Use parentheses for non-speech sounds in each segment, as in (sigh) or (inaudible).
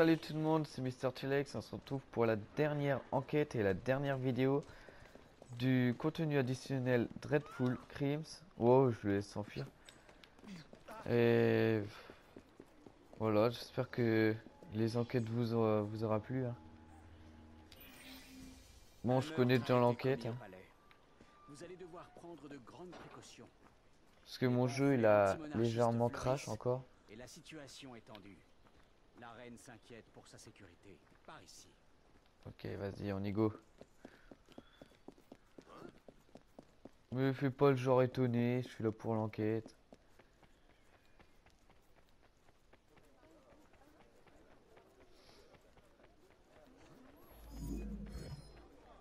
Salut tout le monde, c'est Mr. Tulex, on se retrouve pour la dernière enquête et la dernière vidéo du contenu additionnel Dreadful Crimes. Wow, je vais laisse s'enfuir. Et voilà, j'espère que les enquêtes vous aura, vous aura plu. hein. Bon, je connais déjà l'enquête. hein, parce que mon jeu il a légèrement crash encore. Et la situation est tendue. La reine s'inquiète pour sa sécurité. Par ici. Ok, vas-y, on y go. Me fais pas le genre étonné, je suis là pour l'enquête.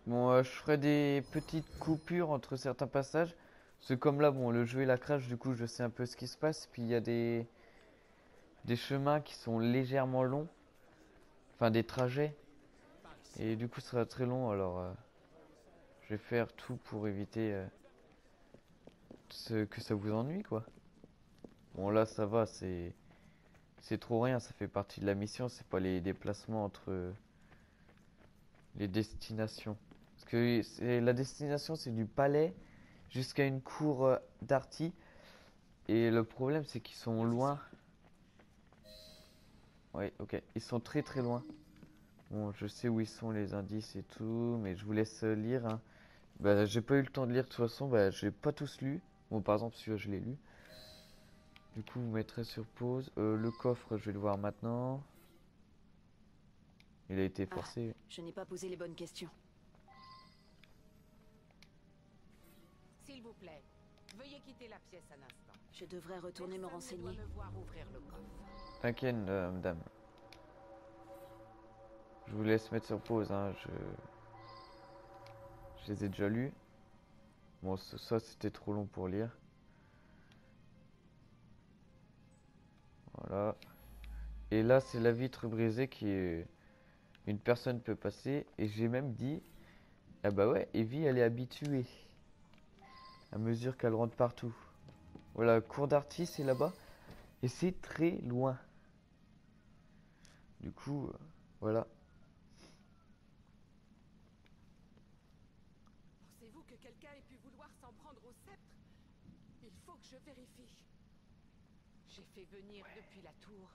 Bon, euh, je ferai des petites coupures entre certains passages. Parce que comme là, bon, le jeu il a crash, du coup, je sais un peu ce qui se passe. Puis il y a des des chemins qui sont légèrement longs. Enfin, des trajets. Et du coup, ce sera très long, alors euh, je vais faire tout pour éviter euh, ce, que ça vous ennuie, quoi. Bon, là, ça va, c'est c'est trop rien, ça fait partie de la mission, c'est pas les déplacements entre les destinations. Parce que la destination, c'est du palais jusqu'à une cour euh, d'Arty. Et le problème, c'est qu'ils sont loin. Oui, ok, ils sont très très loin. Bon, je sais où ils sont les indices et tout, mais je vous laisse lire. hein. Bah, j'ai pas eu le temps de lire de toute façon, bah, j'ai pas tous lu. Bon, par exemple, celui-là, je l'ai lu. Du coup, vous mettrez sur pause. Euh, le coffre, je vais le voir maintenant. Il a été Ah, forcé. je n'ai pas posé les bonnes questions. S'il vous plaît, veuillez quitter la pièce un instant. Je devrais retourner me Personne renseigner. me voir ouvrir le coffre. T'inquiète, euh, madame. Je vous laisse mettre sur pause, hein. Je... je les ai déjà lus. Bon, ça, c'était trop long pour lire. Voilà. Et là, c'est la vitre brisée qui est... Une personne peut passer. Et j'ai même dit... Ah bah ouais, Evie, elle est habituée. À mesure qu'elle rentre partout. Voilà, cours d'artiste, c'est là-bas. Et c'est très loin. Du coup, euh, voilà. Pensez-vous que quelqu'un ait pu vouloir s'en prendre au sceptre? Il faut que je vérifie. J'ai fait venir depuis la tour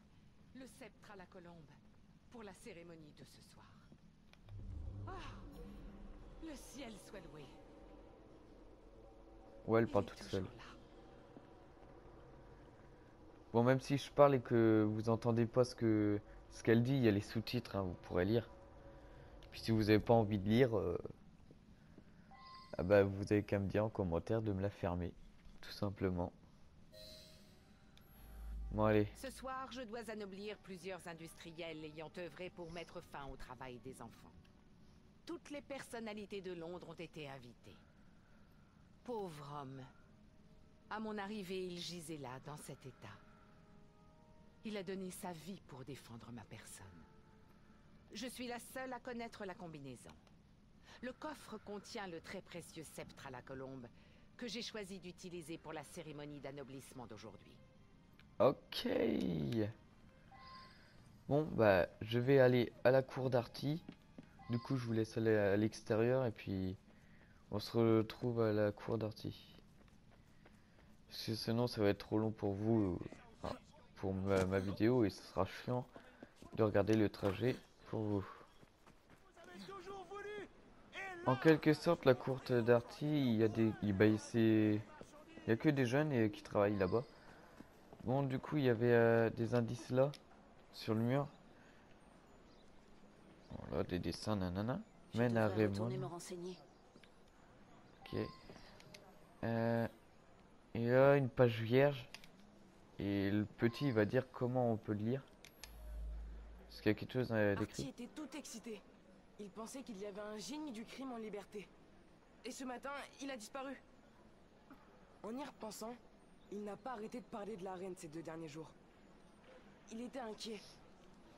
le sceptre à la colombe pour la cérémonie de ce soir. Ah Le ciel soit loué. Ouais, elle parle toute seule. là. Bon, même si je parle et que vous entendez pas ce que ce qu'elle dit, il y a les sous-titres, hein, vous pourrez lire. Puis si vous avez pas envie de lire, euh, ah bah vous avez qu'à me dire en commentaire de me la fermer, tout simplement. Bon allez, Ce soir, je dois anoblir plusieurs industriels ayant œuvré pour mettre fin au travail des enfants. Toutes les personnalités de Londres ont été invitées. Pauvre homme. À mon arrivée, il gisait là, dans cet état. Il a donné sa vie pour défendre ma personne. Je suis la seule à connaître la combinaison. Le coffre contient le très précieux sceptre à la colombe que j'ai choisi d'utiliser pour la cérémonie d'anoblissement d'aujourd'hui. ok. Bon bah je vais aller à la cour d'Arty. Du coup je vous laisse aller à l'extérieur et puis on se retrouve à la cour d'Arty. Parce que sinon ça va être trop long pour vous, pour ma, ma vidéo et ce sera chiant de regarder le trajet pour vous. En quelque sorte, la cour d'Arty, il y a des, il, bah, il y a que des jeunes et, qui travaillent là-bas. Bon, du coup, il y avait euh, des indices là, sur le mur. Voilà, des dessins, nanana. Mène à me Raymond. Ok. Euh, et là, une page vierge. Et le petit, va dire comment on peut le lire. Est-ce qu'il y a quelque chose d'écrit était tout excité. Il pensait qu'il y avait un génie du crime en liberté. Et ce matin, il a disparu. En y repensant, il n'a pas arrêté de parler de la reine ces deux derniers jours. Il était inquiet.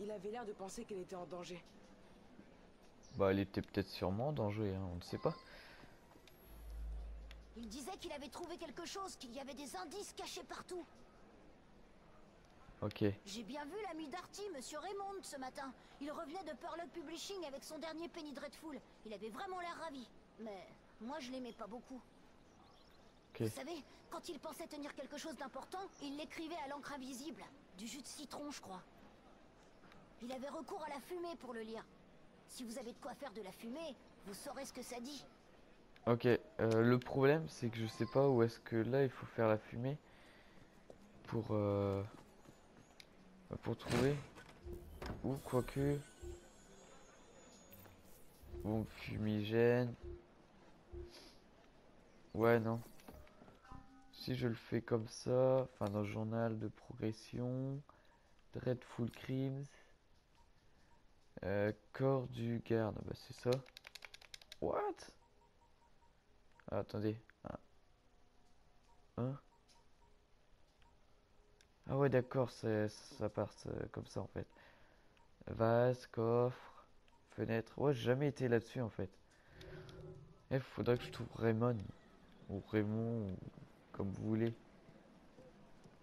Il avait l'air de penser qu'elle était en danger. Bah, elle était peut-être sûrement en danger, hein, on ne sait pas. Il disait qu'il avait trouvé quelque chose, qu'il y avait des indices cachés partout. Ok. J'ai bien vu l'ami d'Arty, Monsieur Raymond, ce matin. Il revenait de Purlock Publishing avec son dernier Penny Dreadful. Il avait vraiment l'air ravi. Mais moi, je l'aimais pas beaucoup. Vous savez, quand il pensait tenir quelque chose d'important, il l'écrivait à l'encre invisible. Du jus de citron, je crois. Il avait recours à la fumée pour le lire. Si vous avez de quoi faire de la fumée, vous saurez ce que ça dit. Ok, euh, le problème c'est que je sais pas où est-ce que là il faut faire la fumée pour euh, pour trouver ou quoique. Bon fumigène. Ouais non. Si je le fais comme ça enfin dans le journal de progression Dreadful Crimes. Euh, corps du garde. Bah c'est ça. What? Ah, attendez. Hein Ah ouais d'accord, ça part euh, comme ça en fait. Vase, coffre, fenêtre. Ouais, j'ai jamais été là-dessus en fait. Il faudrait que je trouve Raymond ou Raymond ou comme vous voulez.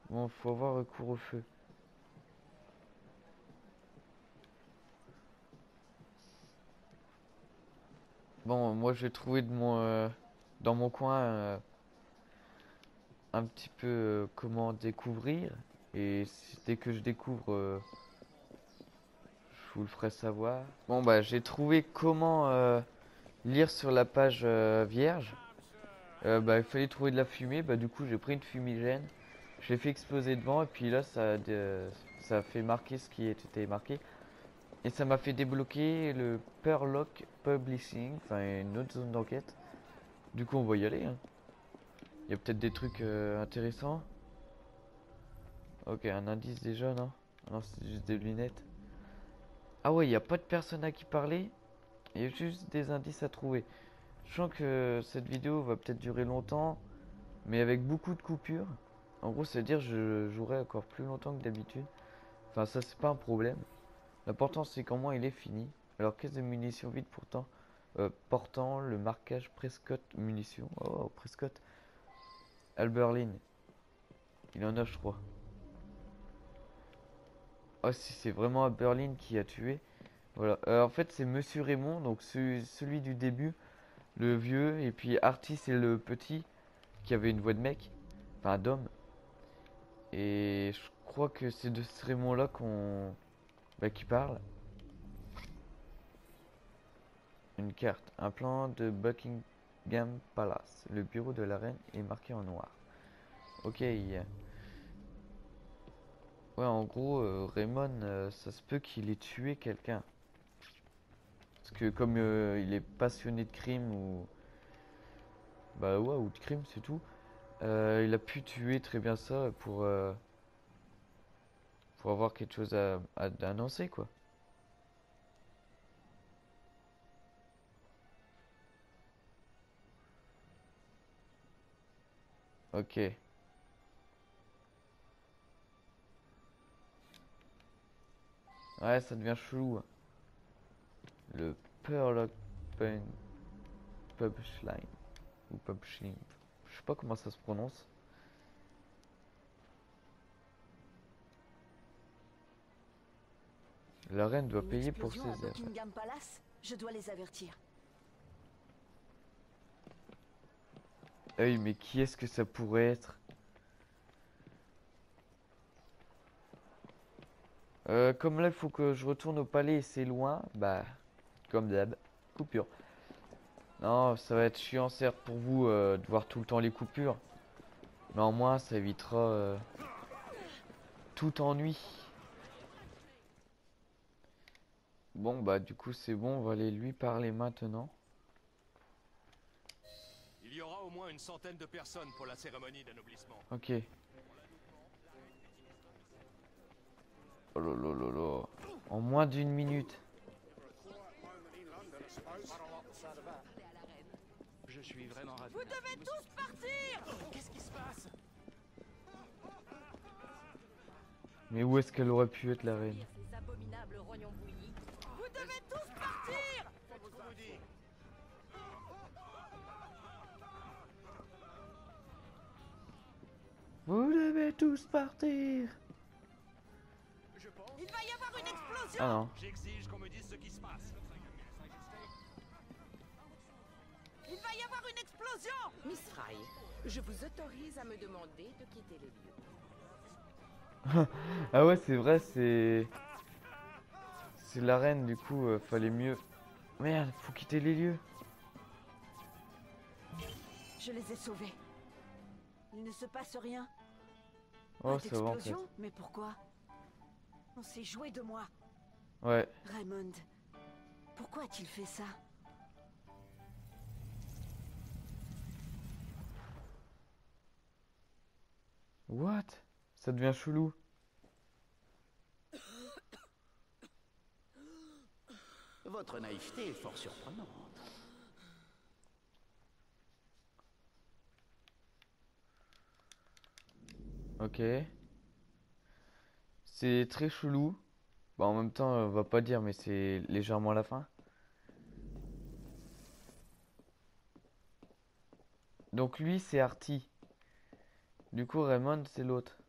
Bon, faut avoir recours au feu. Bon, moi j'ai trouvé de mon euh, dans mon coin euh, un petit peu comment découvrir et dès que je découvre euh, je vous le ferai savoir. Bon bah j'ai trouvé comment euh, lire sur la page euh, vierge. Bah il fallait trouver de la fumée, bah du coup j'ai pris une fumigène, j'ai fait exploser devant et puis là ça ça a fait marquer ce qui était marqué. Et ça m'a fait débloquer le Purlock Publishing, enfin une autre zone d'enquête. Du coup, on va y aller. hein. Il y a peut-être des trucs intéressants. Ok, un indice déjà, non? Non, c'est juste des lunettes. Ah ouais, il n'y a pas de personne à qui parler. Il y a juste des indices à trouver. Je sens que cette vidéo va peut-être durer longtemps, mais avec beaucoup de coupures. En gros, c'est-à-dire je jouerai encore plus longtemps que d'habitude. Enfin, ça, c'est pas un problème. L'important, c'est qu'au moins il est fini. Alors, caisse de munitions vide pourtant. Euh, portant le marquage Prescott munitions. Oh, Prescott. Alberlin. Il en a, je crois. Oh, si c'est vraiment Alberlin qui a tué. Voilà. Euh, en fait, c'est Monsieur Raymond, donc ce- celui du début, le vieux, et puis Artie, c'est le petit qui avait une voix de mec, enfin d'homme. Et je crois que c'est de ce Raymond-là qu'on, bah, qui parle. Une carte, un plan de Buckingham Palace. Le bureau de la reine est marqué en noir. Ok. Ouais, en gros, euh, Raymond, euh, ça se peut qu'il ait tué quelqu'un. Parce que comme euh, il est passionné de crime ou... Bah ouais, ou de crime, c'est tout. il a pu tuer très bien ça pour... pour avoir quelque chose à, à annoncer, quoi. Ok. Ouais, ça devient chelou. hein. Le Pearl Pen Publishline. Ou Publishing. Je sais pas comment ça se prononce. La reine doit Une payer pour ses Palace Je dois les avertir. Oui, mais qui est-ce que ça pourrait être? Euh, comme là, il faut que je retourne au palais et c'est loin, bah, comme d'hab, coupure. Non, ça va être chiant, certes, pour vous euh, de voir tout le temps les coupures. Mais en moins, ça évitera euh, tout ennui. Bon, bah, du coup, c'est bon, on va aller lui parler maintenant. Il y aura au moins une centaine de personnes pour la cérémonie d'anoblissement. Ok. Oh là là là là. En moins d'une minute. Je suis vraiment ravi. Vous devez tous partir Qu'est-ce qui se passe? Mais où est-ce qu'elle aurait pu être la reine? Vous devez tous partir Vous devez tous partir. Ah non. J'exige qu'on me dise ce qui se passe. Il va y avoir une explosion Miss Fry, je vous autorise à me demander de quitter les lieux. (laughs) Ah ouais, c'est vrai, c'est... C'est la reine, du coup, euh, fallait mieux... Merde, faut quitter les lieux. Je les ai sauvés. Il ne se passe rien. Oh, Pas ça va en fait. Mais pourquoi? On s'est joué de moi. Ouais. Raymond, pourquoi a-t-il fait ça? What? Ça devient chelou. Votre naïveté est fort surprenante. Ok. C'est très chelou. Bah, en même temps, on va pas dire, mais c'est légèrement à la fin. Donc lui, c'est Artie. Du coup, Raymond, c'est l'autre.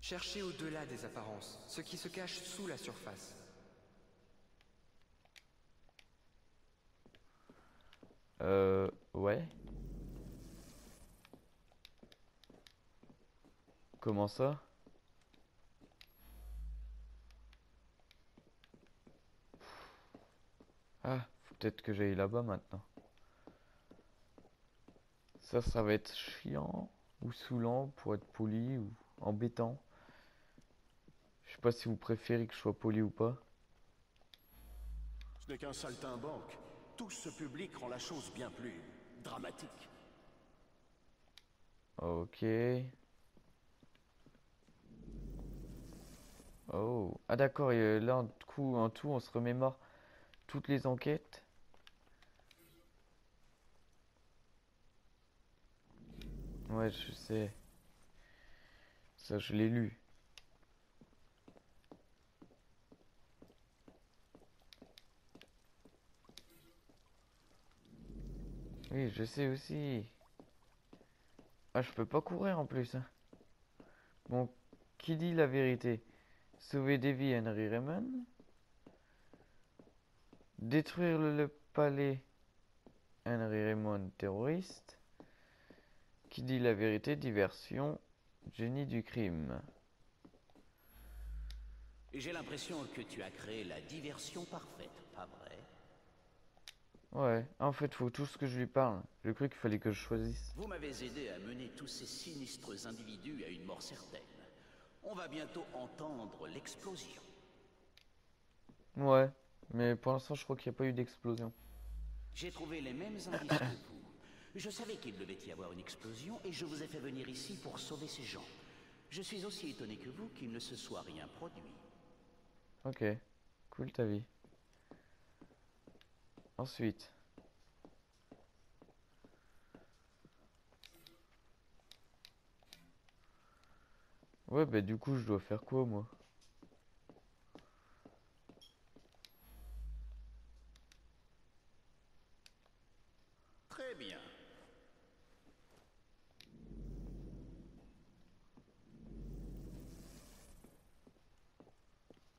Cherchez au-delà des apparences, ce qui se cache sous la surface. Euh, ouais. Comment ça? Ah, faut peut-être que j'aille là-bas maintenant. Ça, ça va être chiant ou saoulant pour être poli ou embêtant. Je sais pas si vous préférez que je sois poli ou pas. Ce n'est qu'un saltimbanque. Tout ce public rend la chose bien plus dramatique. Ok. Oh. Ah d'accord, et là en tout, en tout, on se remémore toutes les enquêtes. Ouais, je sais. Ça, je l'ai lu. Oui, je sais aussi. Ah, je peux pas courir en plus. hein. Bon, qui dit la vérité? Sauver des vies, Henry Raymond? Détruire le, palais, Henry Raymond, terroriste? Qui dit la vérité? Diversion, génie du crime. J'ai l'impression que tu as créé la diversion parfaite, pas vrai? Ouais, en fait, faut tout ce que je lui parle. J'ai cru qu'il fallait que je choisisse. Vous m'avez aidé à mener tous ces sinistres individus à une mort certaine. On va bientôt entendre l'explosion. Ouais, mais pour l'instant, je crois qu'il n'y a pas eu d'explosion. J'ai trouvé les mêmes indices que vous. Je savais qu'il devait y avoir une explosion et je vous ai fait venir ici pour sauver ces gens. Je suis aussi étonné que vous qu'il ne se soit rien produit. Ok, cool ta vie. Ensuite. Ouais, bah du coup, je dois faire quoi, moi? Très bien.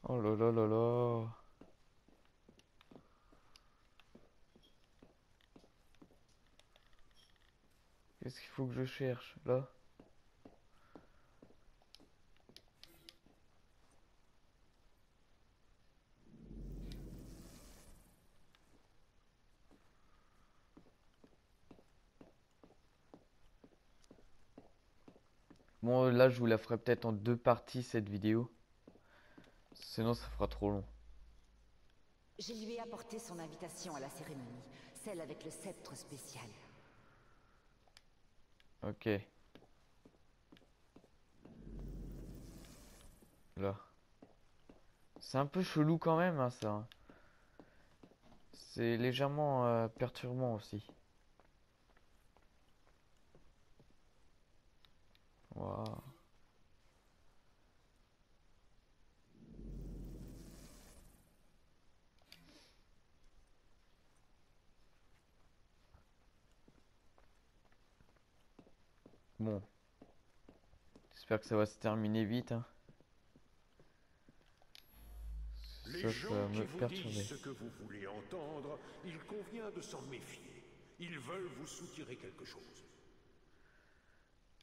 Oh là là là là. Qu'est-ce qu'il faut que je cherche, là? Bon, là, je vous la ferai peut-être en deux parties, cette vidéo. Sinon, ça fera trop long. Je lui ai apporté son invitation à la cérémonie, celle avec le sceptre spécial. Ok. Là. C'est un peu chelou quand même, hein, ça. C'est légèrement euh, perturbant aussi. Waouh. Bon. J'espère que ça va se terminer vite. Hein. Les Ça, gens ça va qui me vous disent ce que vous voulez entendre, il convient de s'en méfier. Ils veulent vous soutirer quelque chose.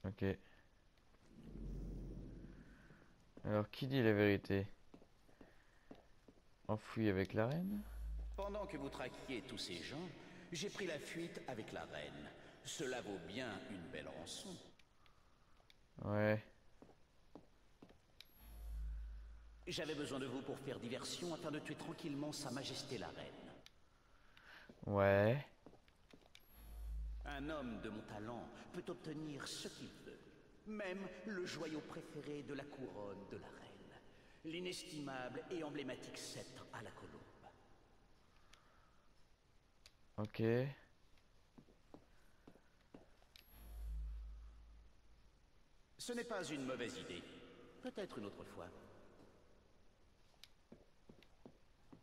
Ok. Alors, qui dit la vérité? Enfoui avec la reine? Pendant que vous traquiez tous ces gens, j'ai pris la fuite avec la reine. Cela vaut bien une belle rançon. Ouais. J'avais besoin de vous pour faire diversion afin de tuer tranquillement Sa Majesté la Reine. Ouais. Un homme de mon talent peut obtenir ce qu'il veut, même le joyau préféré de la couronne de la reine, l'inestimable et emblématique sceptre à la colombe. Ok. Ce n'est pas une mauvaise idée. Peut-être une autre fois.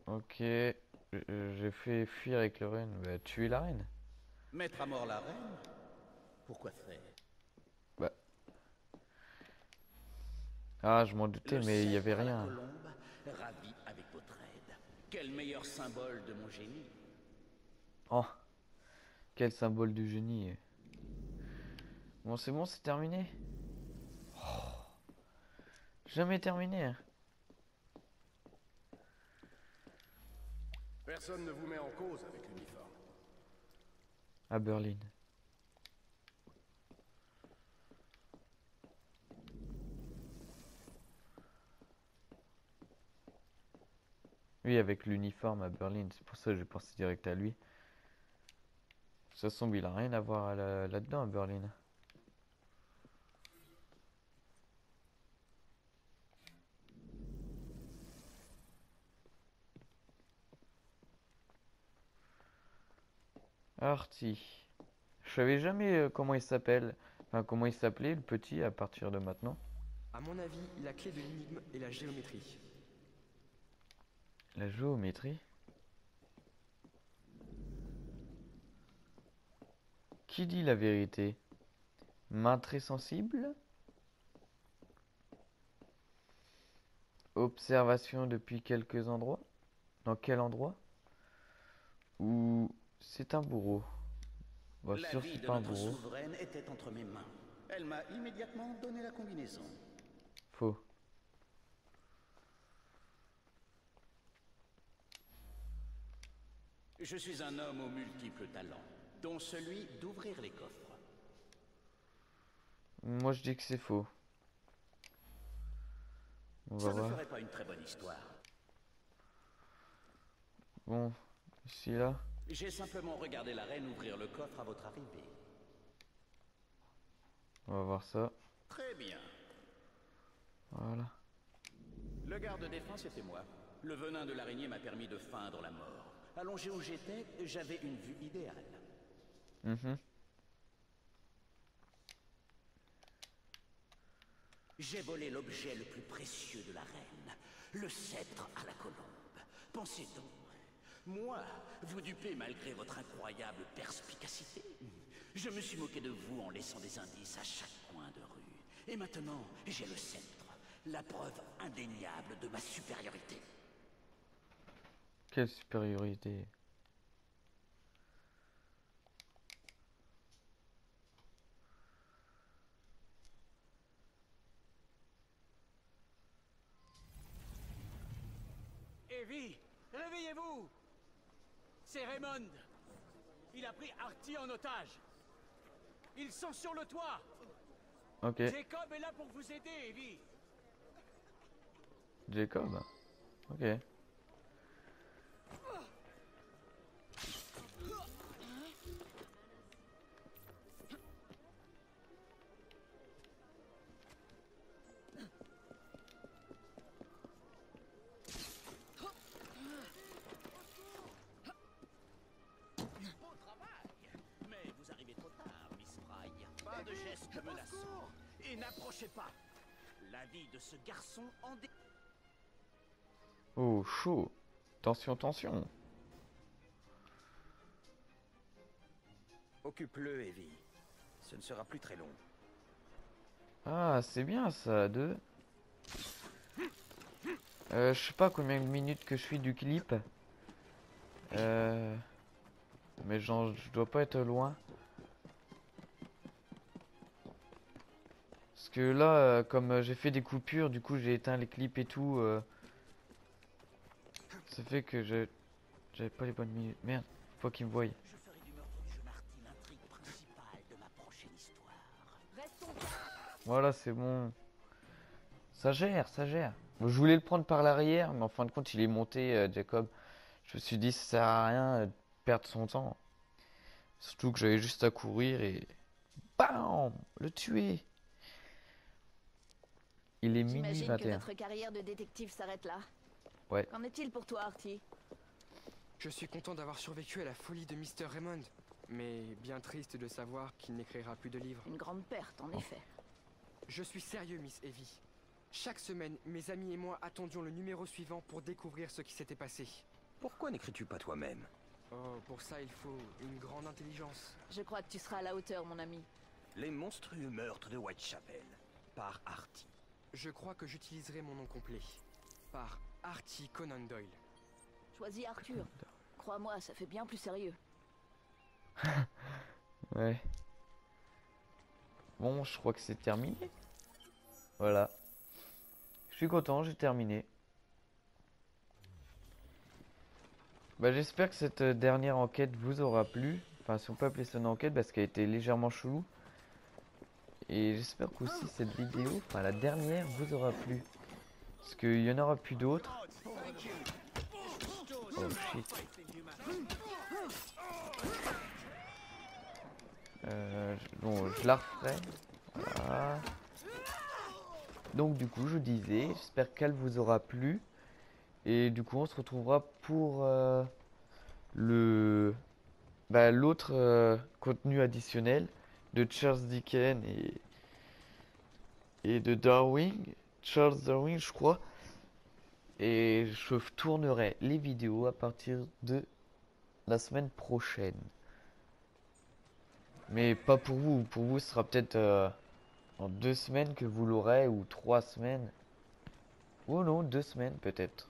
Ok. J'ai fait fuir avec la reine. Bah, tuer la reine. Mettre à mort la reine? Pourquoi faire Bah. Ah, je m'en doutais, Le mais il y sceptre avait rien. colombe, ravi avec votre aide. Quel meilleur symbole de mon génie Oh. Quel symbole du génie. Bon, c'est bon, c'est terminé. Oh. Jamais terminé. hein. Personne ne vous met en cause avec l'uniforme. À Berlin. Oui, avec l'uniforme à Berlin, c'est pour ça que j'ai pensé direct à lui. De toute façon, il a rien à voir là-dedans à Berlin. Artie. Je savais jamais euh, comment il s'appelle. Enfin, comment il s'appelait, le petit, à partir de maintenant. À mon avis, la clé de l'énigme est la géométrie. La géométrie. Qui dit la vérité? Main très sensible Observation depuis quelques endroits Dans quel endroit? Ou c'est un bourreau? Bon, La sûr, vie c'est de pas un notre souveraine était entre mes mains. Elle m'a immédiatement donné la combinaison. Faux. Je suis un homme aux multiples talents, dont celui d'ouvrir les coffres. Moi, je dis que c'est faux. On va Ça ne ferait pas une très bonne histoire. Bon, ici là. J'ai simplement regardé la reine ouvrir le coffre à votre arrivée. On va voir ça. Très bien. Voilà. Le garde défense était moi. Le venin de l'araignée m'a permis de feindre la mort. Allongé où j'étais, j'avais une vue idéale. Mhm. J'ai volé l'objet le plus précieux de la reine, le sceptre à la colombe. Pensez donc, moi, vous dupez malgré votre incroyable perspicacité. Je me suis moqué de vous en laissant des indices à chaque coin de rue. Et maintenant, j'ai le sceptre, la preuve indéniable de ma supériorité. Quelle supériorité. Evie, réveillez-vous C'est Raymond Il a pris Artie en otage Ils sont sur le toit Ok. Jacob est là pour vous aider, Evie Jacob? Ok. Bon travail Mais vous arrivez trop tard, Miss Fry. Pas de gestes menaçants. Et n'approchez pas. La vie de ce garçon en dé... Oh, chaud. Tension, tension. Occupe-le, Evie. Ce ne sera plus très long. Ah, c'est bien ça, deux. Euh, je sais pas combien de minutes que je suis du clip. Euh... Mais genre, je dois pas être loin. Parce que là, euh, comme j'ai fait des coupures, du coup j'ai éteint les clips et tout. euh, Ça fait que je... J'avais pas les bonnes minutes. Merde, faut qu'il me voie. Je ferai du meurtre du jeune Artie l'intrigue principale de ma prochaine histoire. Voilà, c'est bon. Ça gère, ça gère. Bon, je voulais le prendre par l'arrière, mais en fin de compte, il est monté, euh, Jacob. Je me suis dit, ça sert à rien euh, de perdre son temps. Surtout que j'avais juste à courir et... BAM Le tuer Il est minuit J'imagine que 21. notre carrière de détective s'arrête là. Ouais. Qu'en est-il pour toi, Artie Je suis content d'avoir survécu à la folie de Mr. Raymond, mais bien triste de savoir qu'il n'écrira plus de livres. Une grande perte, en effet. Je suis sérieux, Miss Evie. Chaque semaine, mes amis et moi attendions le numéro suivant pour découvrir ce qui s'était passé. Pourquoi n'écris-tu pas toi-même Oh, pour ça, il faut une grande intelligence. Je crois que tu seras à la hauteur, mon ami. Les monstrueux meurtres de Whitechapel, par Artie. Je crois que j'utiliserai mon nom complet. Par Artie Conan Doyle. Choisis Arthur. Crois-moi, ça fait bien plus sérieux. (laughs) Ouais. Bon, je crois que c'est terminé. Voilà. Je suis content, j'ai terminé. Bah, j'espère que cette dernière enquête vous aura plu. Enfin, si on peut appeler ça une enquête parce qu'elle était légèrement chelou. Et j'espère qu'aussi cette vidéo, enfin la dernière, vous aura plu. Parce qu'il y en aura plus d'autres. Oh. Euh, bon, je la referai. Donc du coup, je disais, j'espère qu'elle vous aura plu. Et du coup, on se retrouvera pour euh, le bah, l'autre euh, contenu additionnel de Charles Dickens et et de Darwin, Charles Darwin, je crois. Et je tournerai les vidéos à partir de la semaine prochaine. Mais pas pour vous. Pour vous, ce sera peut-être euh, en deux semaines que vous l'aurez ou trois semaines. Oh non, deux semaines peut-être.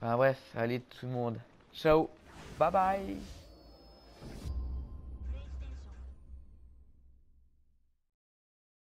Bref, allez tout le monde. Ciao. Bye bye.